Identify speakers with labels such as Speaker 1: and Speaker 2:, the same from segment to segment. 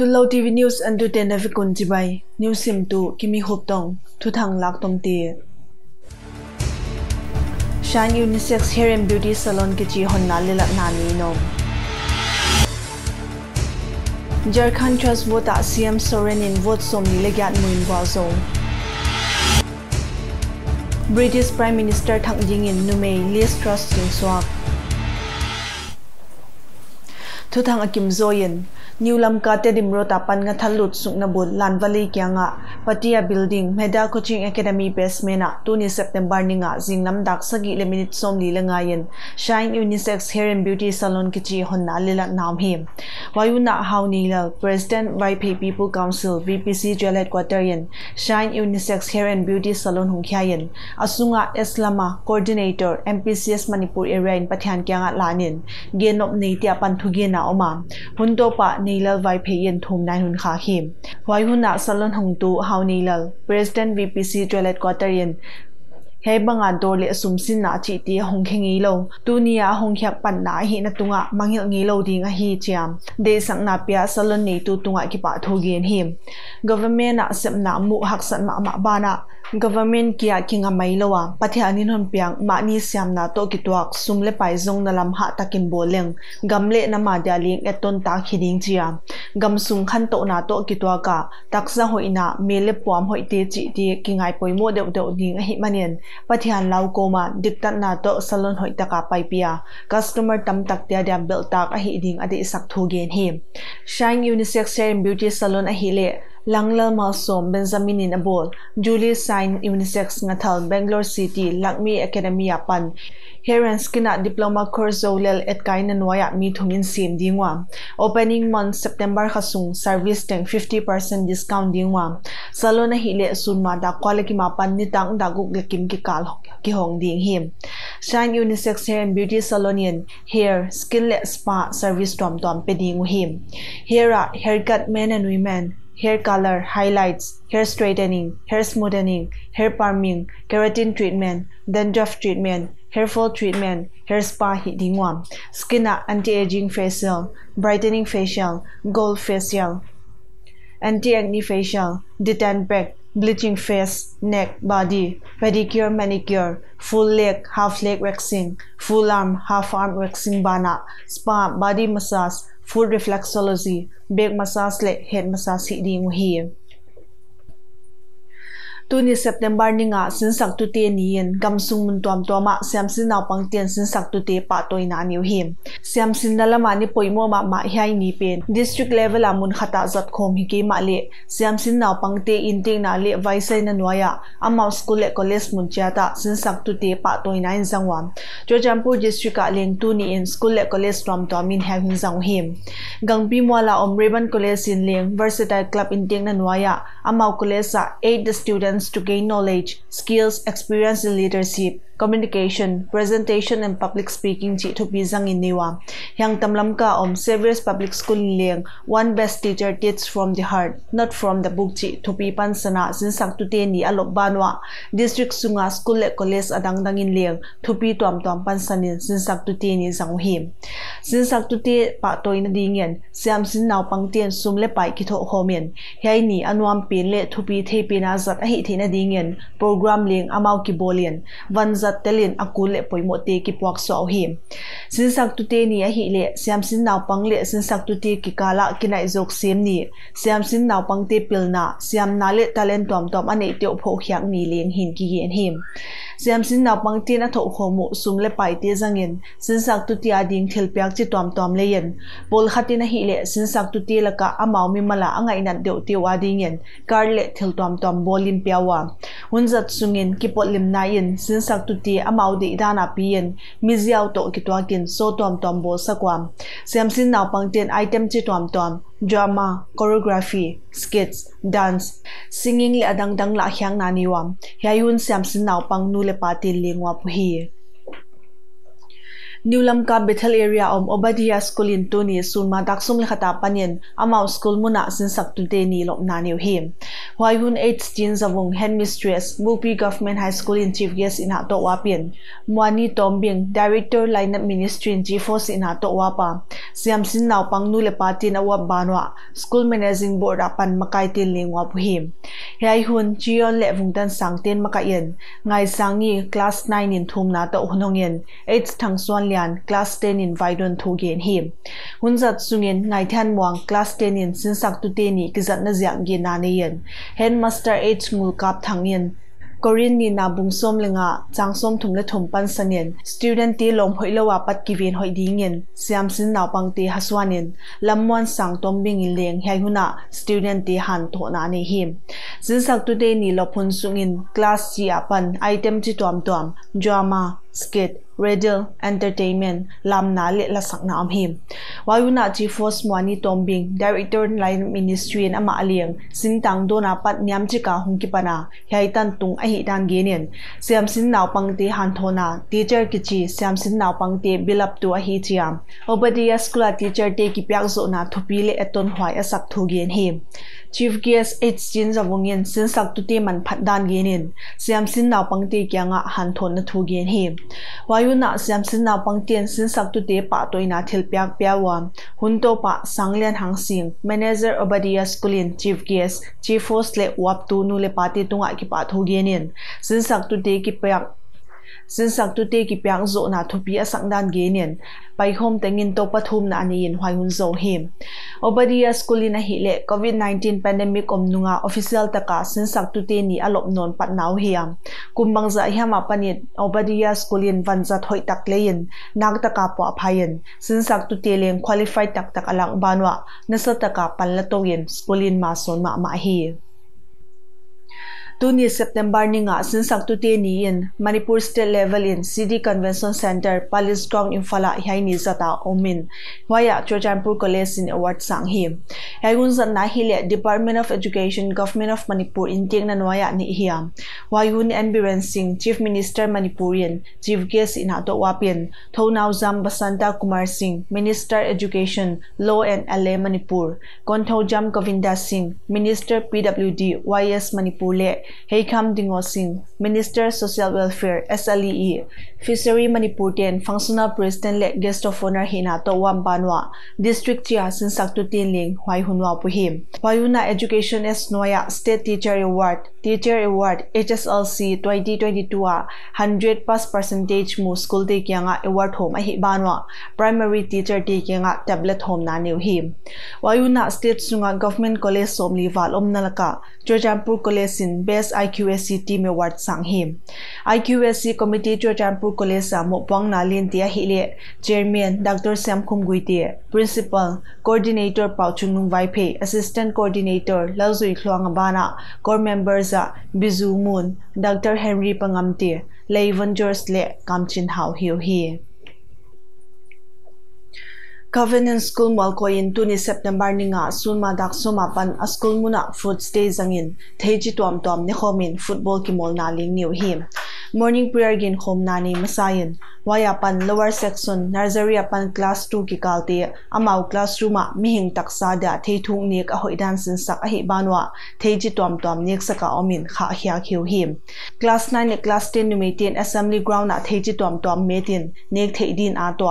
Speaker 1: tu lo tv news an tu te na vi kun ji bai. News sim tu, kimi hop tong thu thang lak tom ti. Shine unisex hair and beauty salon ki chi hon na le la na ni no Jharkhand Trust Vote CM Soren in vote som ni le gyat muin wa zo British Prime Minister Thang Jing in numei Liz Truss jing swak Thu thang akim zoyen New Lam ka te dimro tapan nga thalut suk bul lan valley kya nga patia building meda coaching academy basement na 2 ni september ni nga dak sagi le minute som li la ngayen shine unisex hair and beauty salon kichi hon na le nam hi Wayuna how ni la president yp people council vpc jalet Quarterian shine unisex hair and beauty salon hung khayen asunga islama coordinator mpcs manipur area in pathian kya nga lanin genop nei tia pan thugena na oma Hundo pa ni nilal vai phe yen thum nai hun kha him wai hun na salon hong tu hau nilal president vpc toilet quarter yen he banga dor le sum sin na chi ti hong khe ngi lo tu nia hong khyak pan na hi na tunga mangil ngi lo ding a hi chiam de sang na pia salon ni tu tunga ki pa thu gen him government na sem na mu hak san ma ma bana government kia kinga mai lowa pathia anin hon piang ma ni siam na to ki tuak sumle pai zong na lam ha takin boleng gamle na ma dia ling eton ta khiding chia gam sung khan to na to ki tuak ka taksa hoina mele puam hoi te chi ti kingai poi mo deu deu ding hi manen pathian lau ko ma diktat na to salon hoi taka pai pia customer tam tak tia dia bel tak a hi ding ade sak thu gen hi shine unisex hair and beauty salon a hi le Langla Malsom Benjamin in Abol, Julie Sign Unisex Ngatal Bangalore City Lakmi Academy Apan Heran Skina Diploma Course Zolel et Kainan Waya Mi Thungin Sim Dingwa Opening month September Khasung Service Teng 50% discount Dingwa Salona Hile Sunma Da Quality Mapan Nitang Daguk Lekim Ki Kal Ki Hong Ding Him Shine Unisex Hair and Beauty Salonian Hair Skinless Spa Service Tom Tom Peding Him Hair Haircut Men and Women hair color, highlights, hair straightening, hair smoothing, hair palming, keratin treatment, dandruff treatment, hair fall treatment, hair spa heating one, skin anti-aging facial, brightening facial, gold facial, anti-acne facial, detan pack, bleaching face, neck, body, pedicure, manicure, full leg, half leg waxing, full arm, half arm waxing bana, spa, body massage, full reflexology, back massage leg, head massage hi ding hi tu ni september ni nga sin sak tu te ni yen. Gam sung mun tuam tuam ma siam sin naw pang ten sin sak tu te pa toy na niu him. Siam sin na lama ni poimo ma ma hiai ni pen. District level amun khata zat khom hi ke ma le. Siam sin naw pang te in te na le vai sai na noya ama school le college mun cha ta sin sak tu te pa toy na in zangwam chojampur district ka leng tu ni in school le college tuam tuam min ha hin zang him. Gangpi mwala om ribbon college in leng, versatile club in te na noya ama college sa eight students to gain knowledge, skills, experience in leadership, communication, presentation and public speaking chi thu pi zang in niwa yang tamlam ka om Severus Public School leng one best teacher teach from the heart not from the book chi thu pi pan sana sin sak tu te ni alok banwa district sunga school le college adang dang in leng thu pi tom tom pan sanin sin sak tu te ni zang hi sin sak tu te pa toy na dingen siam sin naw pang tien sum le pai ki tho homen hei ni anwam pin le thu pi the pi na zat a hi thina dingen program leng amau ki bolian van zat zat telin akul le poimo te ki puak so hi sin sak tu te ni a hi le siam sin naw pang le sin sak tu te ki kala kinai jok sem ni siam sin naw pang te pilna siam na le talent tom tom ane te pho khyang ni leng hin ki gen him siam sin naw pang te na tho khomu sum le pai te zangin sin sak tu ti ading thil pyak chi tom tom le yen pol khatina hi le sin sak tu ti la ka amau mi mala angai nan deu ti wa ding yen kar le thil tom tom bolin piawa hunzat sungin ki potlim na yin sin sak tu ti amau di dana pian miziaw to ki to kin so tom tom bo sakwam siamsin naw pangten item chi tom tom drama, choreography, skits, dance, singing le adang dang la hyang na niwam hyayun si naw pang nule pati lingwa puhi. hi. Bethel area om Obadiah School in Tuni sunma daksum lekhata panin amau school muna sin saktu te ni lop na new him Huayun hun 8 jin headmistress Mupi Government High School in chief guest in hato wapin Mwani Tombing, director lineup ministry in chief force in hato wapa siam sin naw pang nu le patin awa banwa school managing board apan makai tin lingwa puhim hei hun chion le vungtan sangten makayen ngai sangi class 9 in thum na to hunongyen 8 thang swan lian class 10 in vaidon thogen him hun zat sungen ngai than muang class 10 in sin sak tu te ni kizat na ziang ge na ne yen headmaster 8 ngul kap thang yen Korean ni na bung som lenga, chang som thum le thum pan sanen student ti lom hoi lo pat ki vin hoi dingin siam sin naw pang ti haswanin lamwan sang tom bing in leng hai huna, student ti han tho na ni him. Zin sak tu de ni lo phun sungin class chi apan item chi tom tom drama skit, radio, entertainment, lam na le la sak na am him. Wayuna chief force mwani tombing director line ministry en ama aliang singtang do na pat nyam chi ka hung ki pana hai tan tung a hi dan ge nen siam sin naw pang te han thona teacher ki chi, siam sin naw pang te bilap up to a hi chiam obadiya school teacher te ki pyak zo na thupi le eton hwai a sak thu gen him. Chief guest h chin zawungin sin sak tu te man phat dan genin siam sin naw pangte kyanga han thon na thu gen him. wayu na siam sin na pang tien sin sak tu te pa toy na thil pyak pya wa. Hun to pa sanglen hang sing. Manager obadia skulin chief guest chief host le wap tu nu le pati tunga ki pa thogianin sin sak tu te ki pyak ซึ่งสักตุเตกิปยังโจนาทุปีอสังดานเกเนียนไปคมแต่งินโตปทุมนาอันยินหวยหุนโซเฮมอบดียสกุลินาฮิเลโควิด -19 pandemic อมนุงาออฟิเชียลตะกาซึ่งสักตุเตนีอลบนนปัดนาวเฮียมกุมบังจะเฮียมาปนิดอบดียสกุลินวันจะถอยตักเลียนนักตะกาปอพายันซึ่งสักตุเตเลียง qualified ตักตะกลังบานวะนสตะกาปันละโตเยนสกุลินมาสนมามาฮี tuni September ni nga, sin sak tu te ni in Manipur state level in city Convention Center, Palace Ground in Fala hai ni zata omin. Waya, Chojanpur College in award sang hi. Hai gun zan na hi le, Department of Education, Government of Manipur in ting nan waya ni hiam wayun and Singh, Chief Minister Manipurian Chief Guest in ato wapian Thonau jam Basanta Kumar Singh, Minister Education, Law and LA Manipur. Kontho Jam Govinda Singh, Minister PWD YS Manipur le Heikam Dingo Singh, Minister Social Welfare, SLEE, Fishery Manipur Ten, Functional President le Guest of Honor Hina to Wam Banwa, District Chia Sin Saktu Tin Ling, Huay Hunwa Puhim. Wayuna Education S Noya State Teacher Award, Teacher Award HSLC 2022 a 100 pass percentage mu school te kya nga award home a hi banwa primary teacher te kya nga tablet home na new him wayuna state sunga government college somli wal om nalaka Chojampur College in college IQSC team award sang him. IQSC committee Chojampur College sa mo pang na lin tia hi chairman Dr Sam Khumgui ti principal coordinator Pau Chungnung Vai Phe assistant coordinator Lazui Khluang Bana core members za Bizu Moon, Dr. Henry Pangamti, Leivan George Le Kamchin Hau Hiu Hi. Covenant School Malkoyin tuni September ni nga sunma dak sumapan a school muna food stay zangin theji tuam tuam ni khomin football ki mol na ling niu him morning prayer gin khom nani masayin waya pan lower section, nursery apan class 2 ki kalte amau classroom ma mihing taksa da thei thung nek a hoi dan sin sak a hi banwa thei ji tom tom nek saka omin kha hya khiu him. Class 9 ne class 10 ni metin assembly ground na thei ji tom tom metin nek thei din a to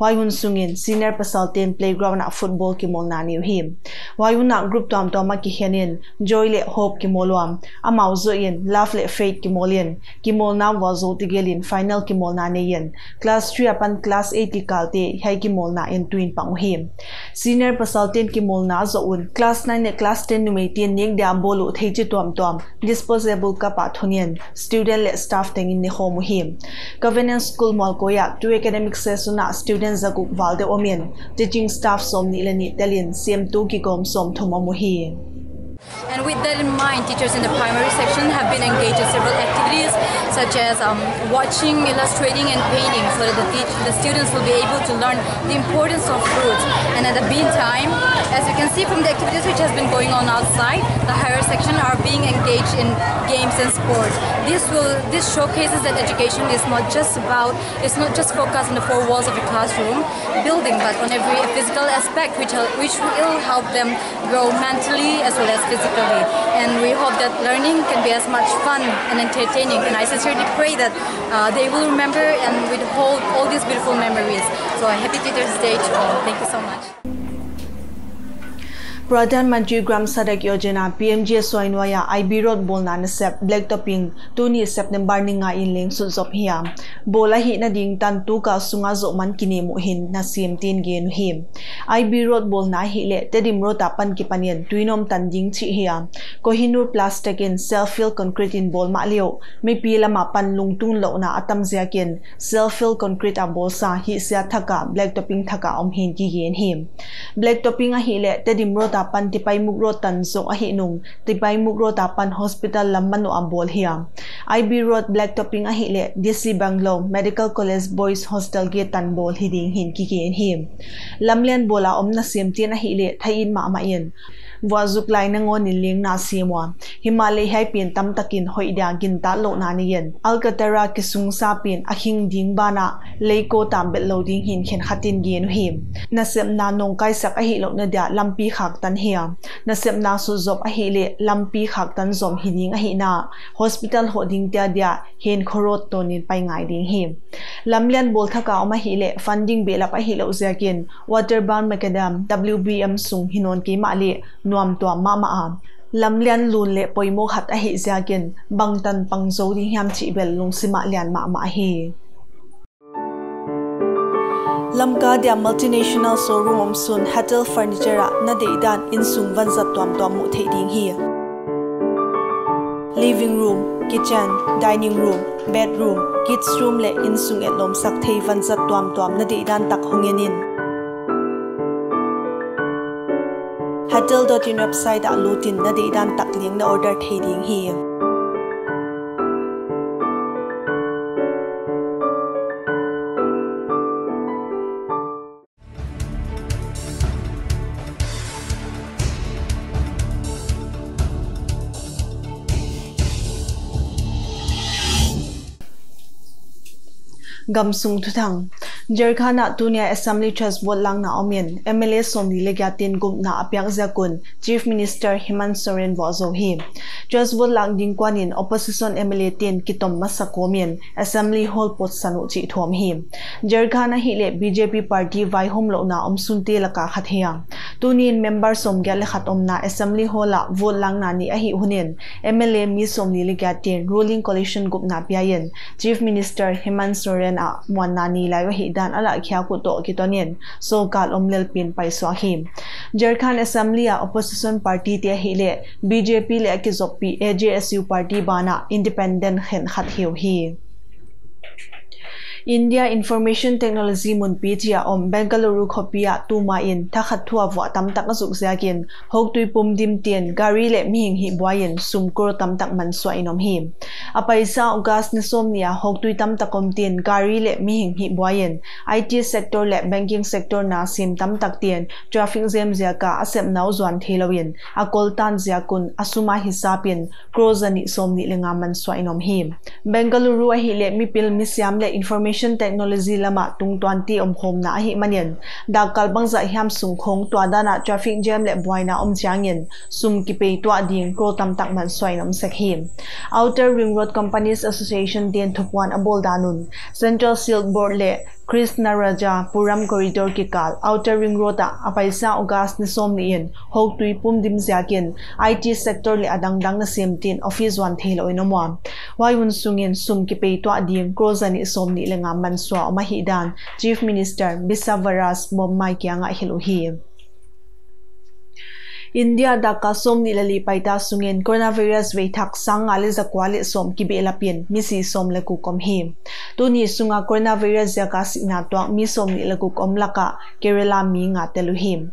Speaker 1: wayun sungin senior pasal pasalten playground na football ki mol nani him. Him na group tom tom ma ki henin joy le hope ki molwam amau zo in, love le faith ki molin ki mol na wa zo tigelin final ki mol na ne yen. Class 3 apan class 8 ki kalte hai ki mol na in twin pang him senior pasalten ki mol na zo un, class 9 ne class 10 nu me tin ning dam bolu theji tom tom disposable ka pa thunian student le staff teng in ne hom him governance school mol ko ya to academic session na student zagu walde omen teaching staff som ni le ni telin sem
Speaker 2: And with that in mind, teachers in the primary section have been engaged in several activities such as um, watching, illustrating and painting so that the, the, students will be able to learn the importance of fruits. And at the meantime, as you can see from the activities which has been going on outside, the higher section are being engaged in games and sports. This will this showcases that education is not just about it's not just focused on the four walls of the classroom building, but on every physical aspect which which will help them grow mentally as well as physically. And we hope that learning can be as much fun and entertaining and I sincerely pray that uh, they will remember and would hold all these beautiful memories. So happy Teachers Day to all. Thank you so much.
Speaker 1: Pradhan Mantri Gram Sadak Yojana PMJ Soinwaya IB Road, Bolna na sep Black Topping, tuni, September ni nga in leng su zop hiya. Bola hi na ding, tan tu ka, sunga zo man, kini mu hin na sim tin gien him. IB Road, Bolna, hi le, tedim ro tapan, ki panian tuinom, tan ding, chi hiya. Ko hinur plastic in self fill concrete in bol ma leo. Me pila ma pan lungtung lo na atam zia ken self fill concrete a bol sa hi sia thaka, Black Topping thaka om hin ki gen him. Black Topping a hi le, tedim ro ta tapan tipai mukro tan so ahi nung tipai mukro tapan hospital lamman no ambol hiya. IB road, black topping ahi le DC Banglo Medical College Boys Hostel ge tan bol hiding hin ki him. Lamlian bola omna sim tin ahi le thain ma ma yen. Wazuk lai na ngon ni ling na simwa himalay hai pin tam takin hoi dia gin ta lo na ni yen alcatara ki sung sa pin a hing ding bana leiko tam bet lo ding hin khen khatin gen him na sem na nong kai sak a hi lo na dia lampi khak tan hiya na sem na su zop a hi le lampi khak tan zom hi ding a hi na hospital ho ding tia dia hen khorot to nin pai ngai ding him lamlian bol thaka oma hi le funding be lap a hi lo zakin waterbound macadam wbm sung hinon ki ma le nuam tua mama an lam lian lun le poimo khat a hi zakin bang tan pang zo di hiam chi bel lung sima lian ma ma hi. Lamka dia multinational showroom om sun hatel furniture na de dan in sung van zat tuam tuam mu thei ding hi. Living room, kitchen, dining room, bedroom, kids room le in sung et lom sak thei van zat tuam tuam na de dan tak hongenin hatel.in website a lutin na de dan tak ling na order thei ding hi gam sung gamsung thuthang Jarkhana Tunia Assembly Trust Vote lang na omin MLA Somni Legatin gum na zakun Chief Minister Hemant Soren Bozo hi Trust Vote lang ding kwanin opposition MLA tin kitom masakomin Assembly Hall pot sanu chi thom hi Jarkhana hi le BJP party vai hom lo na om sunte laka khathia tunin member som gyal khat om na Assembly Hall la vote lang na ni a hi hunin MLA mi Somni Legatin ruling coalition gum na piayen Chief Minister Hemant Soren a mwan na ni lai hi dan ala khya ku to ki tonin so kal omlel pin pai so him Jharkhand Assembly a opposition party te hile BJP le ki zokpi AJSU party bana independent khen khat hiu hi India Information Technology mun PTA om Bengaluru khopia tuma in. Thakhat thua wa tam tak azuk zakin hok tui pum dim tien. Gari le Mihing hi buayin sum Kur tam tak man swa inom hi. Apaisa ugas ni som nia. Hok tui tam takom tien. Gari le Mihing hi buayin IT sector le banking sector na sim tam tak tien. Traffic jam zia Asep nau zwan thelawin akol tan zia kun asuma hisapin krozani som ni lenga man swa inom hi. Bengaluru a hi le mi pil mi siam le information information technology lama tung tuan ti om khom na hi manian da kalbang za hiam sung khong tua da na traffic jam le buaina om changin sum ki pe tua ding ko tam tak man swai nam sakhi outer ring road companies association den thupwan abol danun. Central silk board le Krishna Raja Puram Corridor ki kal, Outer Ring Road a apaisa August ni som ni in, hok tui pum dim ziakin IT sector le adang dang na sim tin, office wan thelo ino mo wai un sungin sum ki pe to ading krozani som ni lenga man swa ma hi dan. Chief Minister Bisavaras Bommai kya nga hilu hi India da ka som ni lali paita sungen coronavirus ve thak sang ale za kwale som ki be la pin mi si som le ku kom hi tu ni sunga coronavirus ya ka si na to mi som ni le ku kom la ka kerala mi nga telu hi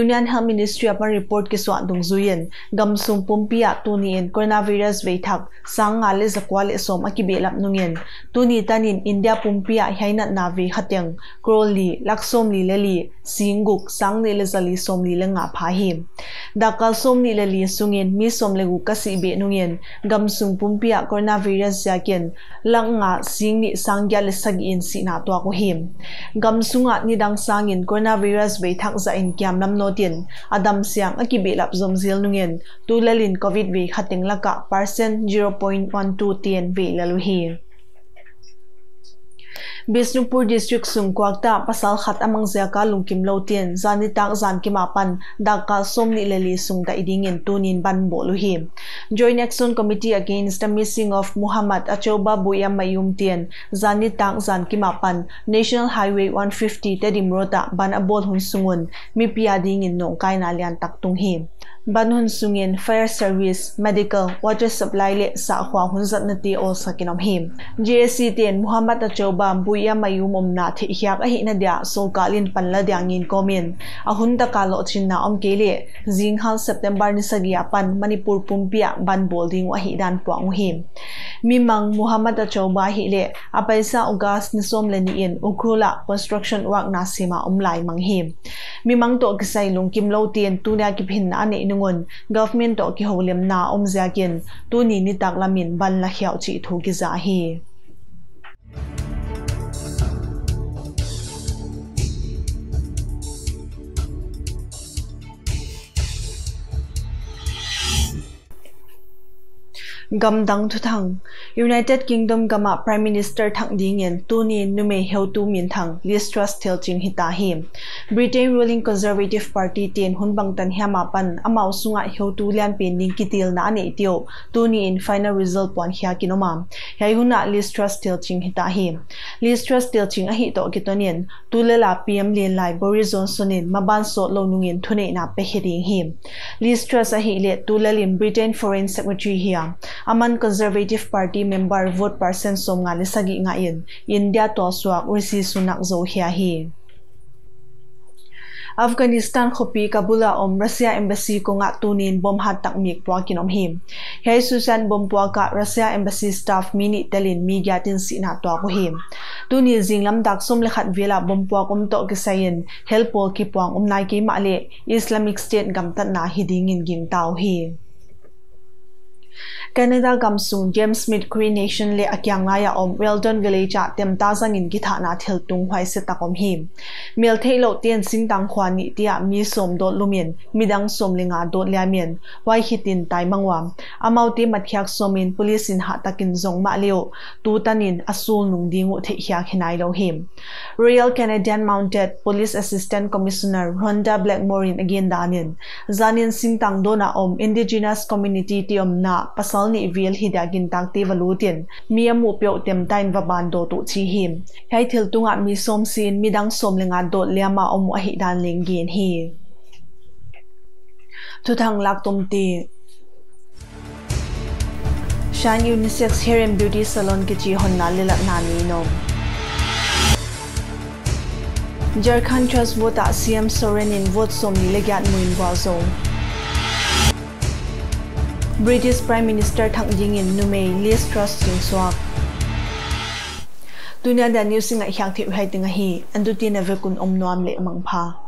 Speaker 1: union health ministry apa report ki swa dung zuyen gam sum pumpia tu ni en coronavirus ve thak sang ale za kwale som a ki be lap nungen tu ni tanin india pumpia haina na ve hatyang kroli laksom li lali singuk sang ni le zali som ni le nga pha hi dakal som ni lali sungin mi som legu kasi be nungin gam sung pumpia coronavirus jakin lang nga sing ni sangya le sag in si na to ko him. Gam sunga ni dang sangin coronavirus be thak za in kyam lam no tin. Adam siang aki be lap zom zil nungen tu lalin covid ve khating laka percent 0.12 tien ve lalu hi. Bisnupur District Sungkwakta pasal khat amang zaka lungkim lotian zani tak zan kimapan daka somni leli sungta idingin tunin ban boluhi. Joint Action Committee Against the Missing of Muhammad Achoba Buya Mayum Tien zani tak zan kimapan National Highway 150 tedimrota ban abol hun sungun mi piadingin nong kaina lian taktung hi. Banhun sungin fire service, medical, water supply le sa khwa hun zat na ti ol sa kinom him. JSC ten Muhammad Achoba Buya Mayum om na thi hiak a hi na dia so kalin panla diangin komin ahunda kalo chinna om kele zinghal September ni sagia pan Manipur pumpia ban bolding wa hi dan puang him. Mimang Muhammad Achoba hi le. A paisa ni som le ni in. Ukrula construction work na sima omlai mang him. Mimang to kisai lungkim lo tien tunya ki phin na ne nungun. Government to ki holem na om zakin tu ni ni tak ban la hiao chi thu ki za hi. Gam dang thu thang united kingdom gama prime minister thang ding en tu ni nume heu tu min thang Liz Truss tel ching hita hi britain ruling conservative party ten hun bang tan hya ma pan amau sunga heu tu lian pen ning kitil na ne tio tu ni in final result pon hya kinoma yai huna Liz Truss tel ching hita hi Liz Truss tel ching a hi to kitonian tu le la pm len lai Boris Johnson in maban so lo nungin thune na pe heding hi Liz Truss a hi le tu le lim britain foreign secretary here aman conservative party member vote person som nga lisagi nga in india to swak risi sunak zo hia hi Afghanistan khopi Kabula om Russia embassy ko nga tunin bom hatak mik pwa kinom him. Hei Susan bom pwa ka Russia embassy staff mini telin mi gyatin si na to ko him. Tuni jinglam dak som lekhat vela bom pwa kom to kisayin helpo ki pwang um nai ki ma le Islamic State gam tat na hidingin ging tau hi. Canada gamsung James Smith Cree Nation le akyang ngaya om Weldon Village a tem ta zangin ki tha na thil tung hwai se takom hi mel thailo tian sing tang khwa ni tia mi som do lumin midang som linga do liamen wai hitin tai mangwa amau ti mathiak somin police in ha takin zong ma leo tu tanin asul nung dingu the hya khinai lo him Royal Canadian Mounted Police Assistant Commissioner Rhonda Blackmore in again danin zanin sing tang do na om indigenous community ti om na pasal ni vil hi da gin tang te valutin mi amu pyo tem tain va ban do tu chi him. Hai thil tunga mi som sin, mi dang som lenga do lema om a hi dan ling gin hi. Tu thang lak tum ti. Shine Unisex Hair and Beauty Salon ki chi hon na lilat na ni no. Jharkhand Trust vota CM Soren in vote som ni legat muin wa zo. British Prime Minister Thang Jingin numei Liz Truss Jing Swak Dunia da news nga hyang thi hai tinga hi andu ti na vekun om nuam le mangpha